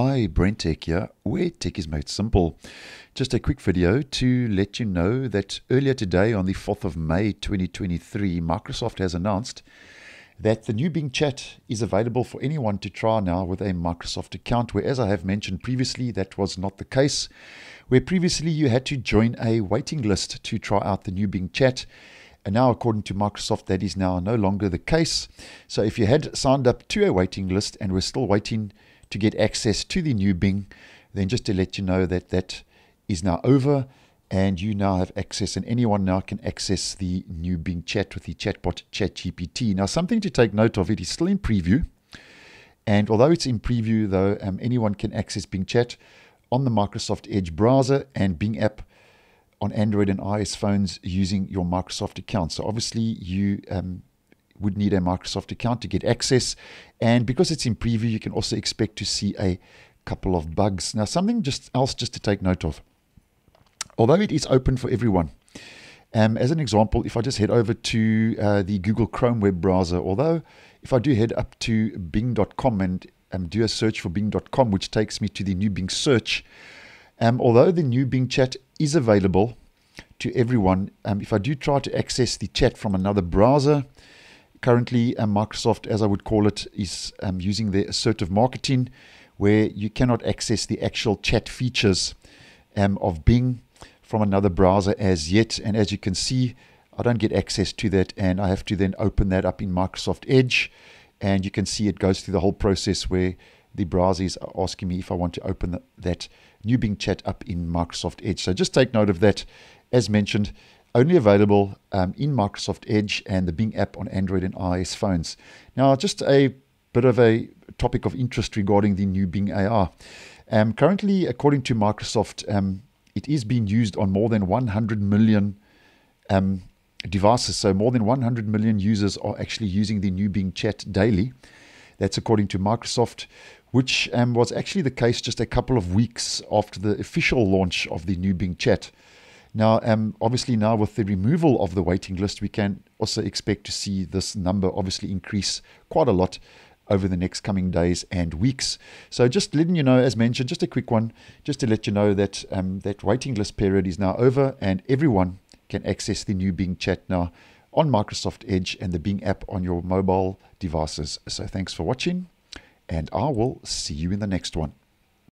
Hi, BrenTech here, where tech is made simple. Just a quick video to let you know that earlier today, on the 4th of May 2023, Microsoft has announced that the new Bing Chat is available for anyone to try now with a Microsoft account, where, as I have mentioned previously, that was not the case. Where previously you had to join a waiting list to try out the new Bing Chat. And now, according to Microsoft, that is now no longer the case. So if you had signed up to a waiting list and were still waiting to get access to the new Bing, then just to let you know that that is now over and you now have access and anyone now can access the new Bing chat with the chatbot ChatGPT. Now something to take note of, it is still in preview. And although it's in preview though, um, anyone can access Bing chat on the Microsoft Edge browser and Bing app on Android and iOS phones using your Microsoft account. So obviously you um, would need a Microsoft account to get access. And because it's in preview, you can also expect to see a couple of bugs. Now, something just else just to take note of. Although it is open for everyone, um, as an example, if I just head over to uh, the Google Chrome web browser, although if I do head up to bing.com and um, do a search for bing.com, which takes me to the new Bing search, um, although the new Bing chat is available to everyone, um, if I do try to access the chat from another browser, currently um, Microsoft, as I would call it, is um, using their assertive marketing, where you cannot access the actual chat features um, of Bing from another browser as yet. And as you can see, I don't get access to that, and I have to then open that up in Microsoft Edge. And you can see it goes through the whole process where the browser is asking me if I want to open the, that new Bing chat up in Microsoft Edge. So just take note of that. As mentioned, only available um, in Microsoft Edge and the Bing app on Android and iOS phones. Now, just a bit of a topic of interest regarding the new Bing AI. Um, currently, according to Microsoft, um, it is being used on more than 100 million um, devices. So, more than 100 million users are actually using the new Bing chat daily. That's according to Microsoft, which um, was actually the case just a couple of weeks after the official launch of the new Bing chat. Now, um, obviously, now with the removal of the waiting list, we can also expect to see this number obviously increase quite a lot over the next coming days and weeks. So, just letting you know, as mentioned, just a quick one, just to let you know that um, that waiting list period is now over, and everyone can access the new Bing Chat now on Microsoft Edge and the Bing app on your mobile devices. So, thanks for watching, and I will see you in the next one.